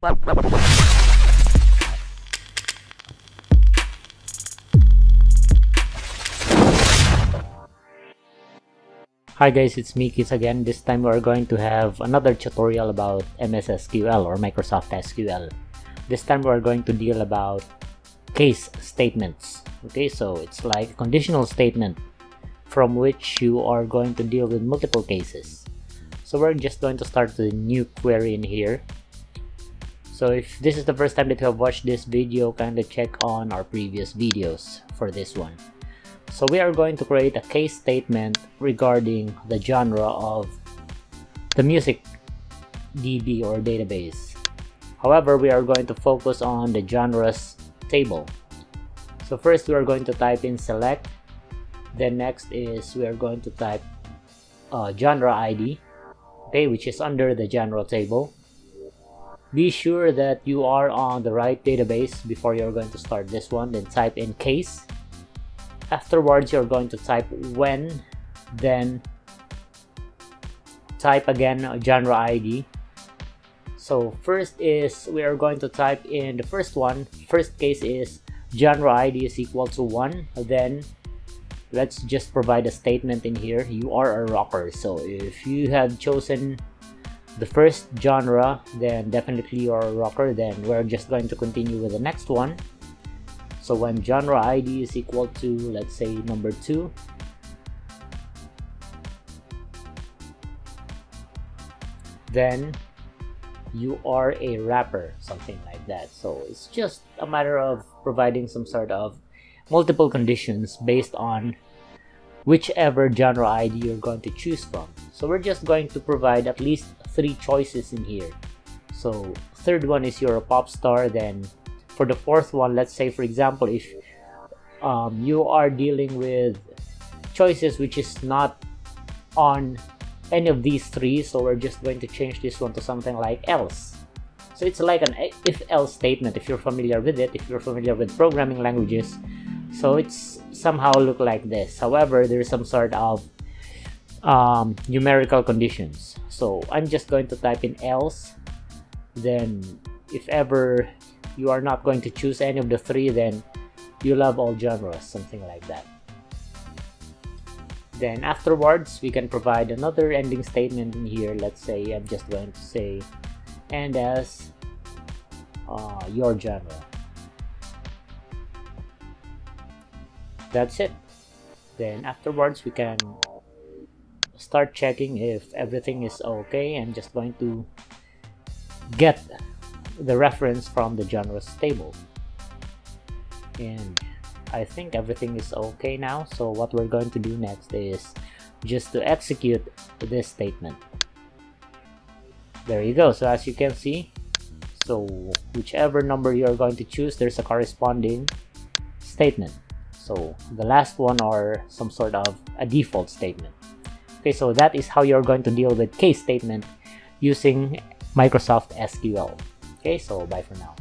Hi guys, it's me again. This time we're going to have another tutorial about MS SQL or Microsoft SQL. This time we're going to deal about case statements. Okay, so it's like a conditional statement from which you are going to deal with multiple cases. So we're just going to start the new query in here. So if this is the first time that you have watched this video, kind of check on our previous videos for this one. So we are going to create a case statement regarding the genre of the music DB or database. However, we are going to focus on the genres table. So first we are going to type in select. Then next is we are going to type uh, genre ID, okay, which is under the genre table. Be sure that you are on the right database before you're going to start this one. Then type in case. Afterwards you're going to type when then type again uh, genre id so first is we are going to type in the first one. First case is genre id is equal to 1 then let's just provide a statement in here. You are a rocker. So if you have chosen the first genre then definitely you're a rocker then we're just going to continue with the next one so when genre ID is equal to, let's say, number 2, then you are a rapper, something like that. So it's just a matter of providing some sort of multiple conditions based on whichever genre ID you're going to choose from. So we're just going to provide at least three choices in here. So third one is you're a pop star, then for the fourth one let's say for example if um, you are dealing with choices which is not on any of these three so we're just going to change this one to something like else. So it's like an if else statement if you're familiar with it if you're familiar with programming languages. So it's somehow look like this. However there's some sort of um, numerical conditions so I'm just going to type in else then if ever you are not going to choose any of the three, then you love all genres, something like that. Then afterwards, we can provide another ending statement in here. Let's say I'm just going to say, and as uh, your genre. That's it. Then afterwards, we can start checking if everything is okay. I'm just going to get the reference from the genres table. And I think everything is okay now. So what we're going to do next is just to execute this statement. There you go. So as you can see, so whichever number you're going to choose, there's a corresponding statement. So the last one or some sort of a default statement. Okay, so that is how you're going to deal with case statement using Microsoft SQL. Okay, so bye for now.